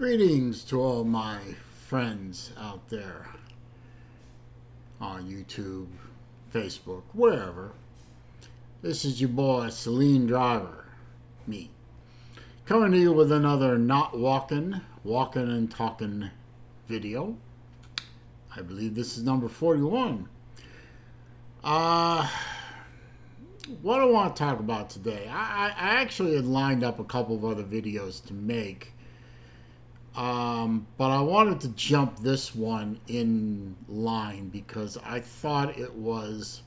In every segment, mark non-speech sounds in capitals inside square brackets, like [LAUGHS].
Greetings to all my friends out there on YouTube, Facebook, wherever. This is your boy, Saleen Driver, me, coming to you with another Not Walking, Walking and Talking video. I believe this is number 41. Uh, what I want to talk about today, I, I actually had lined up a couple of other videos to make um, but I wanted to jump this one in line because I thought it was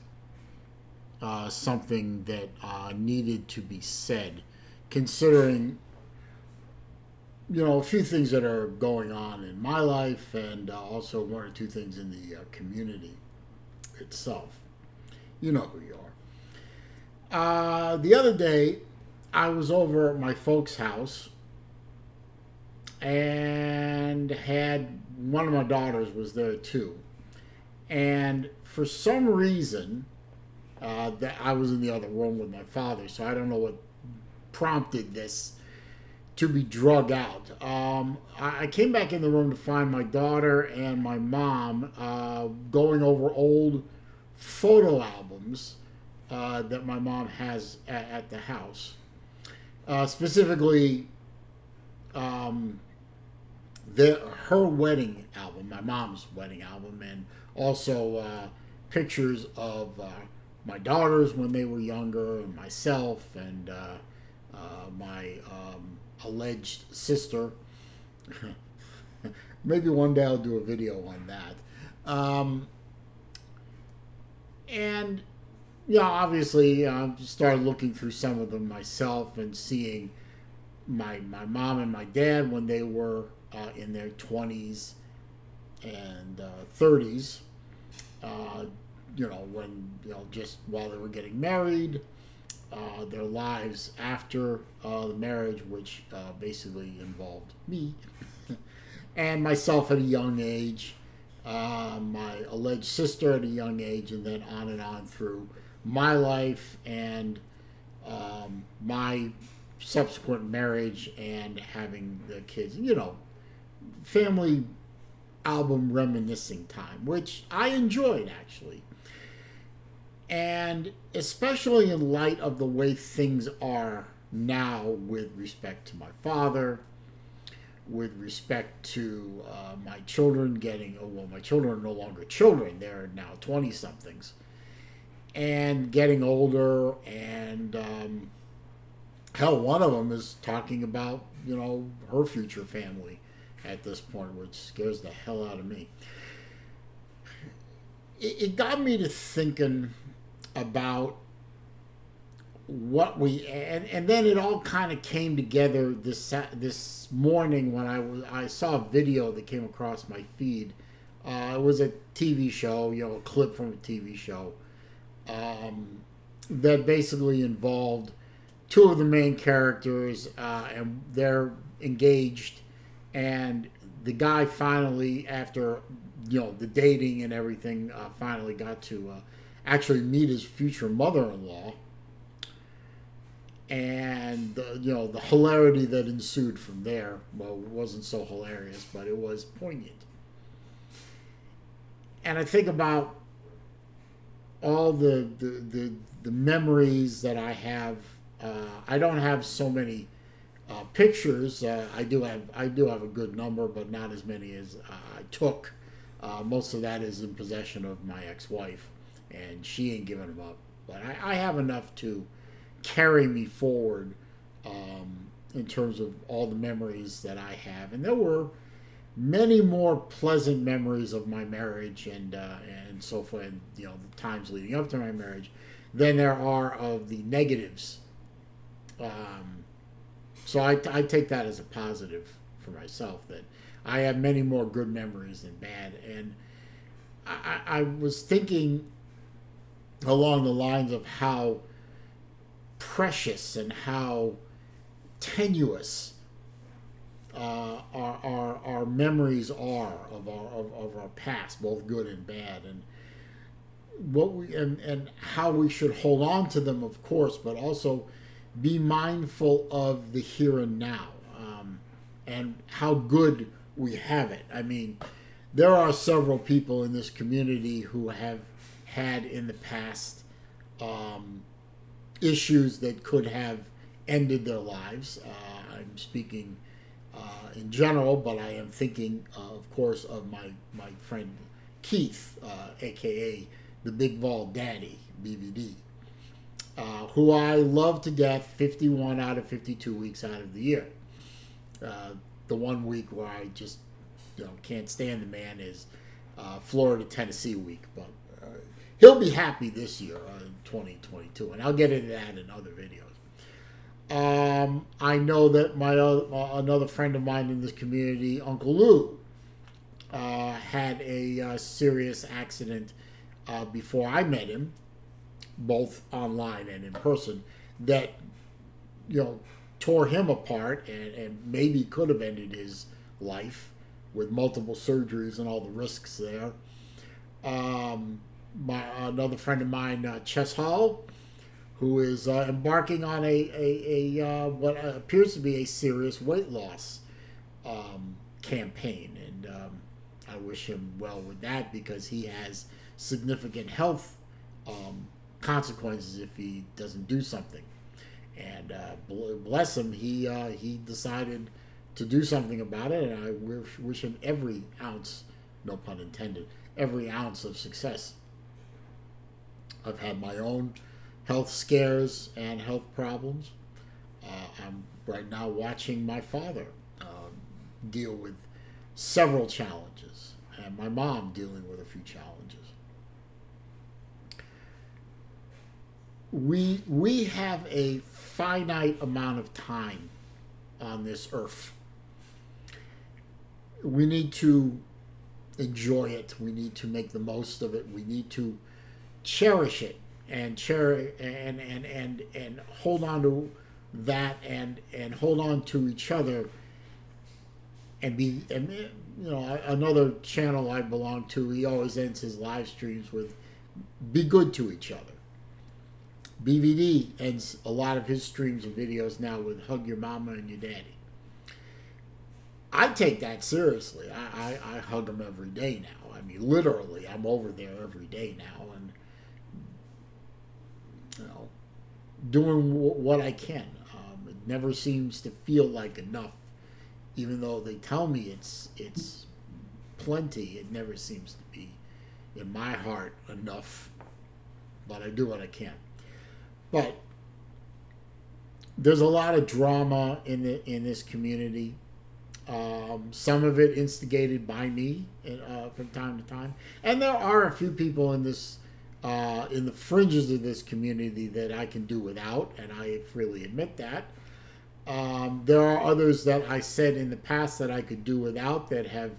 uh, something that uh, needed to be said, considering you know a few things that are going on in my life and uh, also one or two things in the uh, community itself. You know who you are. Uh, the other day, I was over at my folks' house and had one of my daughters was there too. And for some reason, uh, that I was in the other room with my father, so I don't know what prompted this to be drug out. Um, I came back in the room to find my daughter and my mom uh, going over old photo albums uh, that my mom has at, at the house. Uh, specifically, um, the, her wedding album, my mom's wedding album, and also uh, pictures of uh, my daughters when they were younger, and myself, and uh, uh my um, alleged sister. [LAUGHS] Maybe one day I'll do a video on that. Um, and yeah, obviously, I started looking through some of them myself and seeing my my mom and my dad when they were uh, in their 20s and uh, 30s. Uh, you know, when, you know, just while they were getting married, uh, their lives after uh, the marriage, which uh, basically involved me [LAUGHS] and myself at a young age, my alleged sister at a young age, and then on and on through my life and um, my subsequent marriage and having the kids, you know, family album reminiscing time, which I enjoyed actually. And especially in light of the way things are now with respect to my father, with respect to uh, my children getting, oh, well, my children are no longer children, they're now 20 somethings, and getting older. And um, hell, one of them is talking about, you know, her future family at this point, which scares the hell out of me. It, it got me to thinking about what we and, and then it all kind of came together this this morning when I was I saw a video that came across my feed. Uh, it was a TV show, you know, a clip from a TV show um, that basically involved two of the main characters, uh, and they're engaged and the guy finally, after you know the dating and everything, uh, finally got to uh, actually meet his future mother-in-law, and uh, you know the hilarity that ensued from there. Well, wasn't so hilarious, but it was poignant. And I think about all the the the, the memories that I have. Uh, I don't have so many uh, pictures, uh, I do have I do have a good number, but not as many as uh, I took. Uh, most of that is in possession of my ex-wife, and she ain't giving them up. But I, I have enough to carry me forward um, in terms of all the memories that I have, and there were many more pleasant memories of my marriage and uh, and so forth, and, you know, the times leading up to my marriage, than there are of the negatives. Um, so I, I take that as a positive for myself that I have many more good memories than bad. And I, I was thinking along the lines of how precious and how tenuous uh, our, our, our memories are of our, of, of our past, both good and bad. And what we and, and how we should hold on to them, of course, but also be mindful of the here and now. Um, and how good we have it. I mean, there are several people in this community who have had in the past um, issues that could have ended their lives. Uh, I'm speaking uh, in general, but I am thinking, uh, of course, of my, my friend Keith, aka uh, the Big Vol Daddy, BVD, uh, who I love to death 51 out of 52 weeks out of the year. Uh, the one week where I just you know can't stand the man is Florida Tennessee week, but he'll be happy this year, uh, 2022, and I'll get into that in other videos. Um, I know that my uh, another friend of mine in this community, Uncle Lou, uh, had a uh, serious accident uh, before I met him, both online and in person, that you know tore him apart and, and maybe could have ended his life with multiple surgeries and all the risks there. Um, my another friend of mine, uh, Chess Hall, who is uh, embarking on a a, a uh, what appears to be a serious weight loss um, campaign, and um, I wish him well with that because he has significant health um, consequences if he doesn't do something. And uh, bless him, he uh, he decided to do something about it, and I wish, wish him every ounce, no pun intended, every ounce of success. I've had my own health scares and health problems. Uh, I'm right now watching my father um, deal with several challenges, and my mom dealing with a few challenges. We we have a finite amount of time on this earth. We need to enjoy it. We need to make the most of it. We need to cherish it and cherish and and and and hold on to that and and hold on to each other and be and you know another channel I belong to he always ends his live streams with be good to each other BVD ends a lot of his streams and videos now with hug your mama and your daddy I take that seriously I, I, I hug them every day now I mean literally I'm over there every day now and, you know, doing what I can. Um, it never seems to feel like enough, even though they tell me it's it's plenty. It never seems to be, in my heart, enough. But I do what I can. But there's a lot of drama in the in this community. Um, some of it instigated by me uh, from time to time, and there are a few people in this uh, in the fringes of this community that I can do without, and I freely admit that. Um, there are others that I said in the past that I could do without that have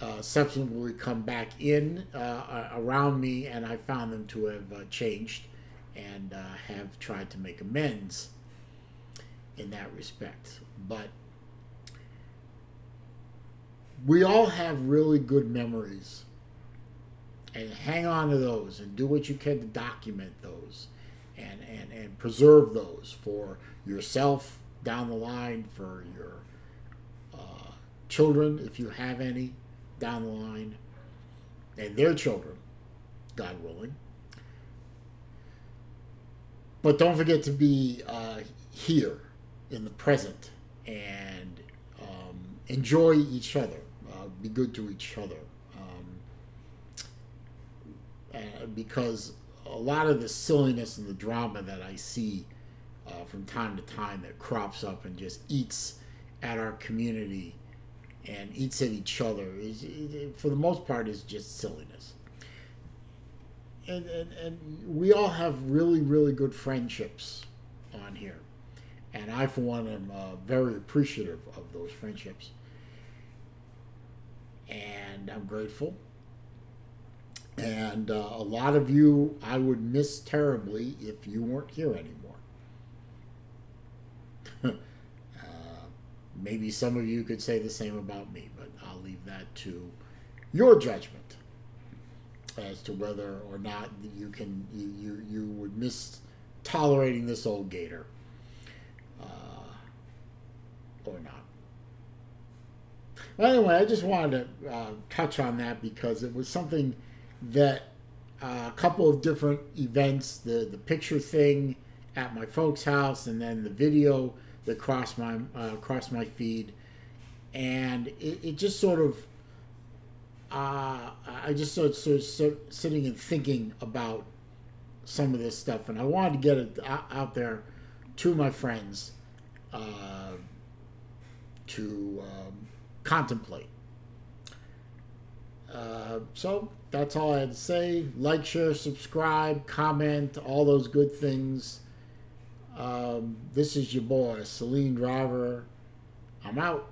uh, subsequently come back in uh, around me, and I found them to have uh, changed and uh, have tried to make amends in that respect. But we all have really good memories and hang on to those and do what you can to document those and, and, and preserve those for yourself down the line, for your uh, children, if you have any, down the line, and their children, God willing. But don't forget to be uh, here in the present and um, enjoy each other. Uh, be good to each other because a lot of the silliness and the drama that I see uh, from time to time that crops up and just eats at our community and eats at each other is, for the most part, is just silliness. And, and, and we all have really, really good friendships on here. And I, for one, am uh, very appreciative of those friendships. And I'm grateful and uh, a lot of you I would miss terribly if you weren't here anymore. [LAUGHS] uh, maybe some of you could say the same about me, but I'll leave that to your judgment as to whether or not you can you you, you would miss tolerating this old gator uh, or not. Well, anyway, I just wanted to uh, touch on that because it was something that uh, a couple of different events, the the picture thing at my folks' house, and then the video that crossed my uh, crossed my feed, and it, it just sort of. Uh, I just started sort of, sitting and thinking about some of this stuff, and I wanted to get it out, out there to my friends uh, to um, contemplate. Uh, so that's all I had to say. Like, share, subscribe, comment, all those good things. Um, this is your boy, Saleen Driver. I'm out.